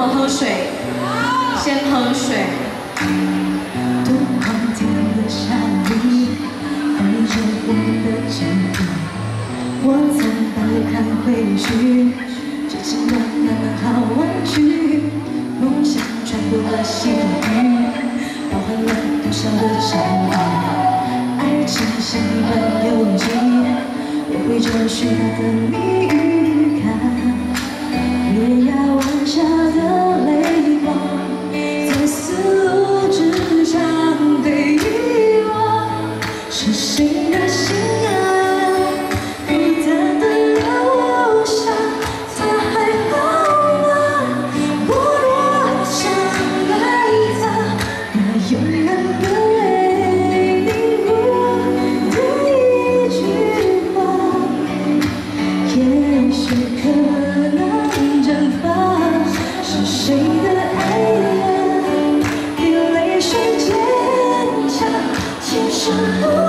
我们喝水，先喝水。多狂天的下雨，带着我的记忆，我曾把看回去，激情的慢慢好玩具，梦想穿过了心域，包含了多少的相遇，爱情像一本游记，也会找寻它的谜语，呜呼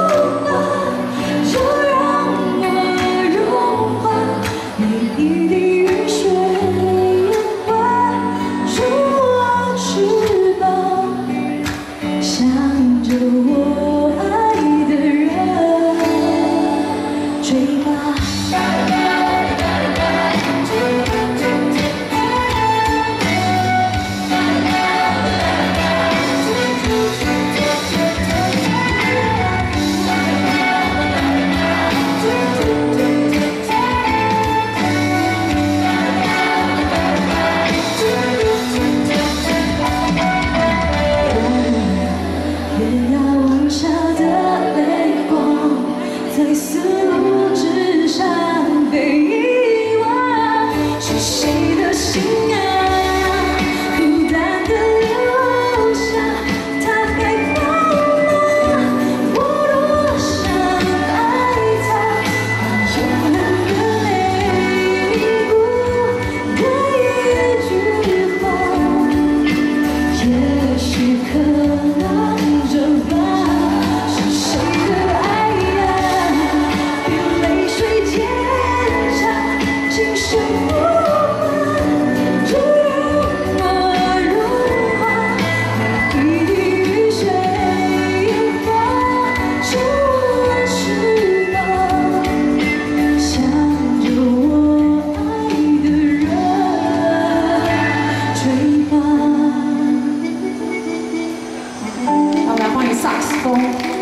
路之上被遗忘是谁的心啊？saxophone